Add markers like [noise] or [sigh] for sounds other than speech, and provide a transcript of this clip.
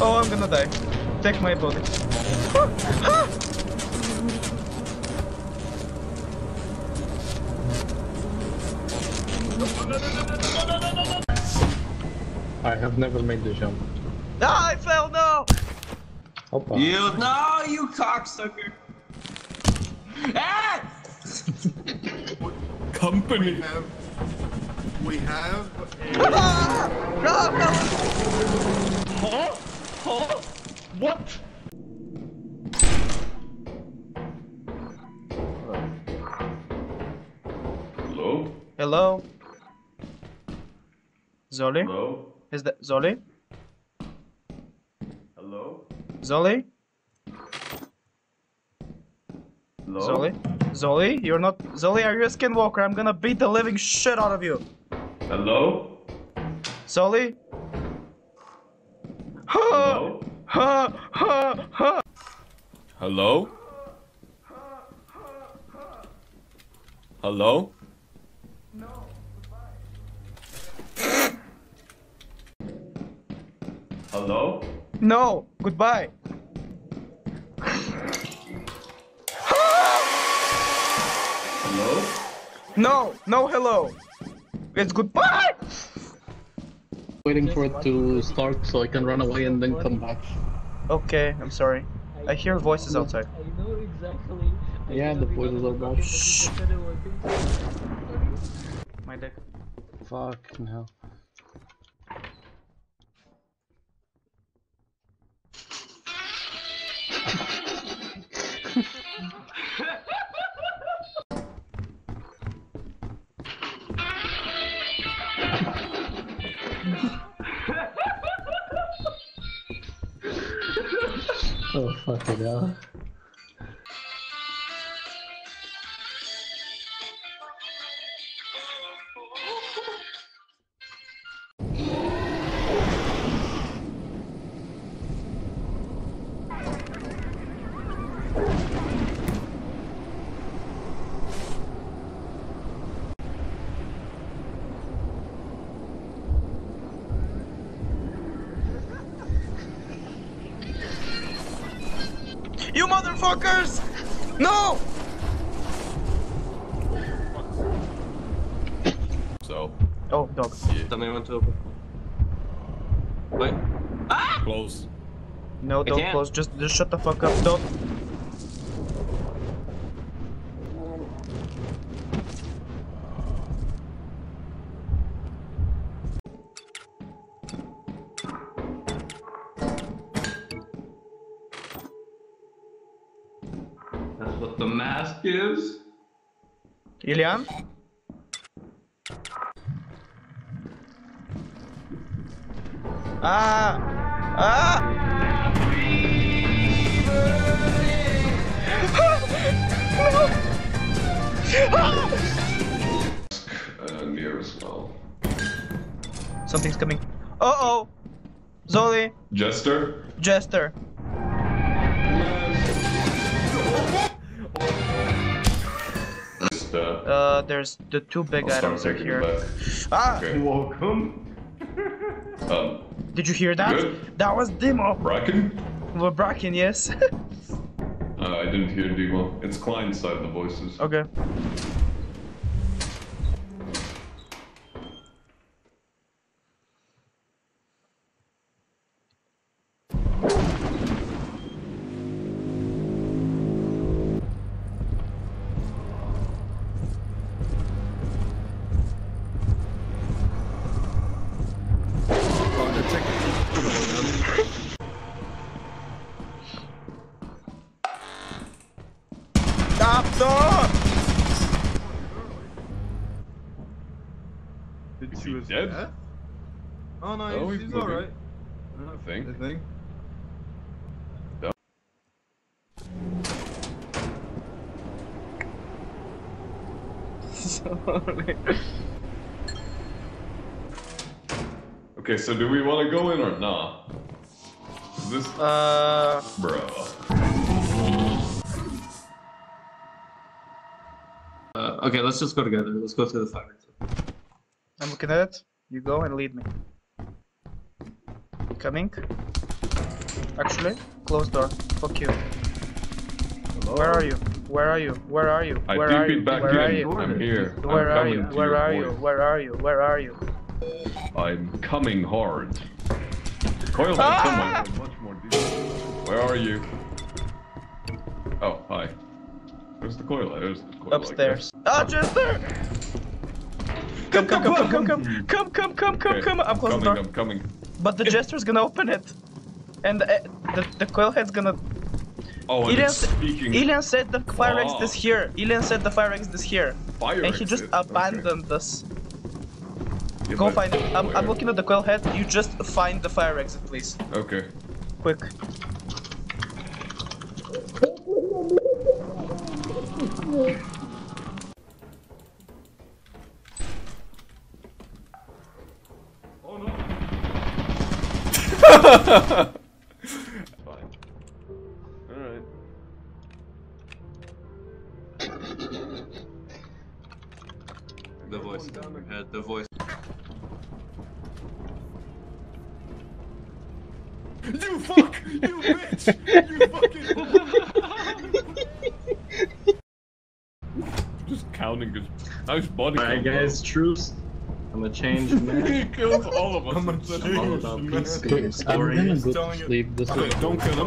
Oh, I'm gonna die. Take my body. I have never made the jump. Ah, I fell, no! Hoppa. You no, you cocksucker. Ah! Company. We have. We have. Ah! [laughs] Ah, no! Huh? Huh? What? Hello? Hello? Zoli? Hello? Is that Zoli? Hello? Zoli? Hello? Zoli? Zoli? You're not. Zoli, are you a skinwalker? I'm gonna beat the living shit out of you. Hello? Zoli? Ha! Hello? Ha! Ha! Ha! Hello? Hello? Hello? No! Goodbye! Hello? No! No hello! It's goodbye! Waiting for it to start so I can run away and then come back. Okay, I'm sorry. I hear voices outside. I know exactly. Yeah, the voices are back. did Shh. it working. My dick. Fuck no. [laughs] oh fucking hell. You motherfuckers! No! So, Oh, dog. Somebody went to open. Wait. Ah! close. No, don't can't. close. Just, just shut the fuck up. Don't. What the mask is. Ilian? Ah! Ah! [laughs] [laughs] Uh, near as well. Something's coming. Uh oh! Zoli! Jester? Jester! Just, uh, Uh, there's the two big I'll items are here. back. Ah! Okay. Welcome. [laughs] Um, Did you hear that? Good. That was Dimo! Bracken? Well, Bracken, yes. [laughs] Uh, I didn't hear Dimo. It's Klein side of the voices. okay. Stop! Did Is she was dead? dead? Oh no, Oh, he's, he's alright. I think. I think. [laughs] Okay, so do we want to go in or not? Is this. uh, Bro. Okay, let's just go together. Let's go through the fire. I'm looking at it. You go and lead me. Coming. Actually, close door. Fuck you. Hello? Where are you? Where are you? Where are you? I Where are you? TP'd back Where are in. you? I'm here. Where I'm are you? Where are you? voice. Where are you? Where are you? I'm coming hard. Coil Ah! someone much more deep. Where are you? Oh, hi. Where's the coil? There's the coil. Upstairs. Ah, Jester! Come, come, come, come, come, come, come, come, come, come, Okay, come. I'm closing the door. I'm coming. But the Jester's gonna open it. And uh, the, the coil head's gonna. Oh, Ilian, speaking Ilian said the fire exit is here. Ilian said the fire exit is here. fire And he just. Okay. abandoned us. Yeah, Go find it. I'm, I'm looking at the coil head. You just find the fire exit, please. Okay. Quick. Oh no. Fine. Alright. The voice in head. The voice. You fuck! You bitch! You fucking. Just counting his. How's body Alright, count, guys, truce. I'm a changed bro? man. [laughs] he killed all of us. I'm a instead of- all about man. peace. I'm gonna go to it. sleep. This Okay, is Don't kill him.